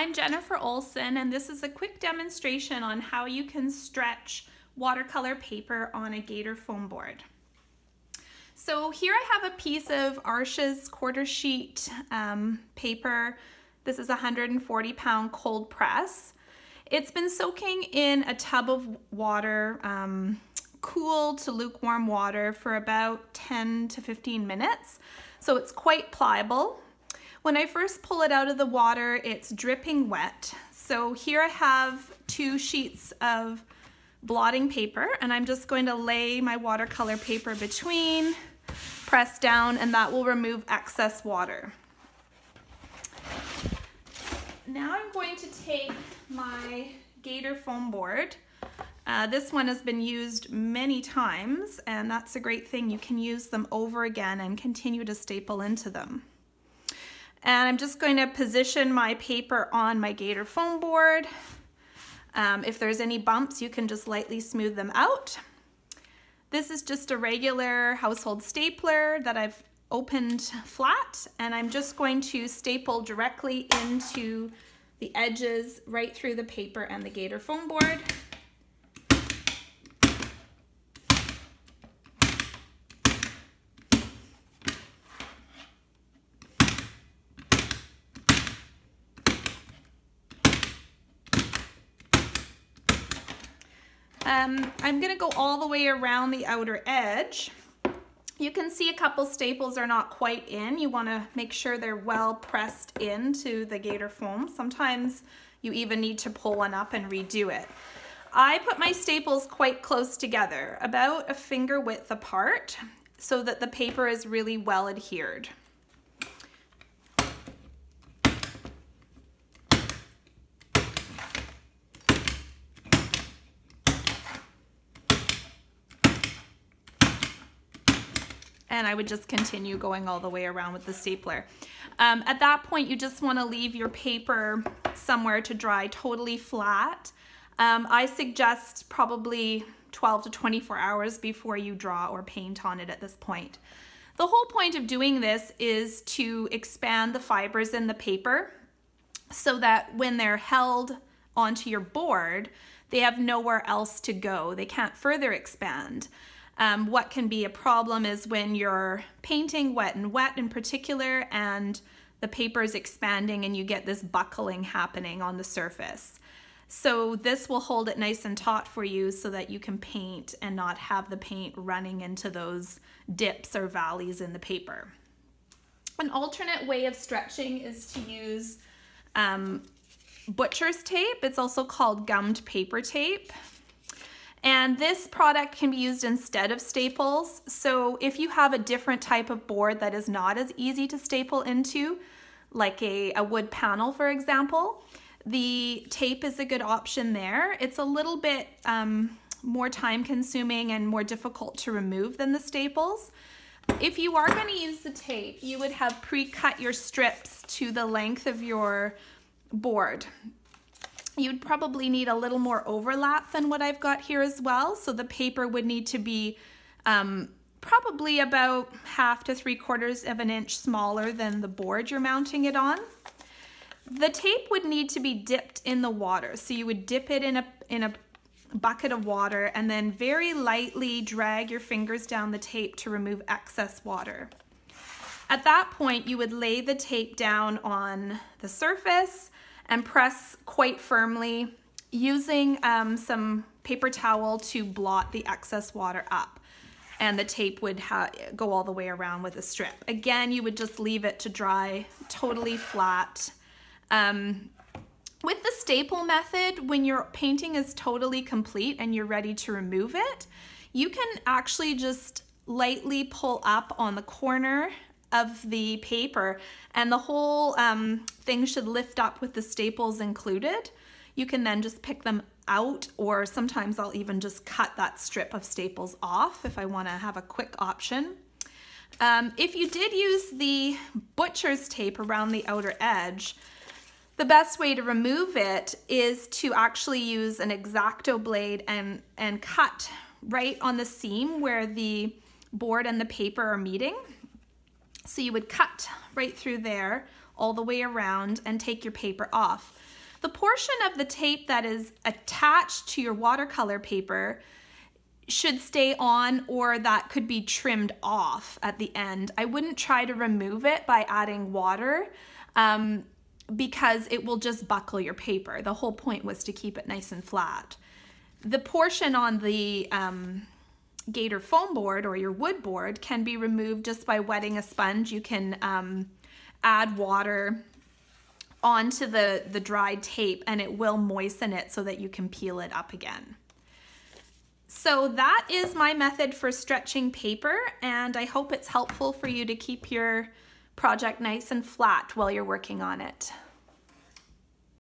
I'm Jennifer Olson and this is a quick demonstration on how you can stretch watercolor paper on a Gator foam board. So here I have a piece of Arches quarter sheet um, paper. This is 140 pound cold press. It's been soaking in a tub of water, um, cool to lukewarm water for about 10 to 15 minutes. So it's quite pliable. When I first pull it out of the water, it's dripping wet. So here I have two sheets of blotting paper and I'm just going to lay my watercolor paper between, press down, and that will remove excess water. Now I'm going to take my Gator foam board. Uh, this one has been used many times and that's a great thing. You can use them over again and continue to staple into them. And I'm just going to position my paper on my Gator foam board. Um, if there's any bumps, you can just lightly smooth them out. This is just a regular household stapler that I've opened flat and I'm just going to staple directly into the edges right through the paper and the Gator foam board. Um, I'm gonna go all the way around the outer edge. You can see a couple staples are not quite in. You wanna make sure they're well pressed into the Gator foam. Sometimes you even need to pull one up and redo it. I put my staples quite close together, about a finger width apart, so that the paper is really well adhered. And I would just continue going all the way around with the stapler. Um, at that point, you just wanna leave your paper somewhere to dry totally flat. Um, I suggest probably 12 to 24 hours before you draw or paint on it at this point. The whole point of doing this is to expand the fibers in the paper so that when they're held onto your board, they have nowhere else to go. They can't further expand. Um, what can be a problem is when you're painting wet and wet in particular and the paper is expanding and you get this buckling happening on the surface. So this will hold it nice and taut for you so that you can paint and not have the paint running into those dips or valleys in the paper. An alternate way of stretching is to use um, butcher's tape. It's also called gummed paper tape. And this product can be used instead of staples. So if you have a different type of board that is not as easy to staple into, like a, a wood panel, for example, the tape is a good option there. It's a little bit um, more time consuming and more difficult to remove than the staples. If you are going to use the tape, you would have pre-cut your strips to the length of your board You'd probably need a little more overlap than what I've got here as well. So the paper would need to be um, probably about half to three quarters of an inch smaller than the board you're mounting it on. The tape would need to be dipped in the water. So you would dip it in a, in a bucket of water and then very lightly drag your fingers down the tape to remove excess water. At that point, you would lay the tape down on the surface and press quite firmly using um, some paper towel to blot the excess water up and the tape would go all the way around with a strip. Again, you would just leave it to dry totally flat. Um, with the staple method, when your painting is totally complete and you're ready to remove it, you can actually just lightly pull up on the corner of the paper and the whole um, thing should lift up with the staples included. You can then just pick them out or sometimes I'll even just cut that strip of staples off if I want to have a quick option. Um, if you did use the butcher's tape around the outer edge, the best way to remove it is to actually use an X-Acto blade and, and cut right on the seam where the board and the paper are meeting. So you would cut right through there all the way around and take your paper off. The portion of the tape that is attached to your watercolor paper should stay on or that could be trimmed off at the end. I wouldn't try to remove it by adding water um, because it will just buckle your paper. The whole point was to keep it nice and flat. The portion on the um, Gator foam board or your wood board can be removed just by wetting a sponge. You can um, add water onto the, the dried tape and it will moisten it so that you can peel it up again. So that is my method for stretching paper and I hope it's helpful for you to keep your project nice and flat while you're working on it.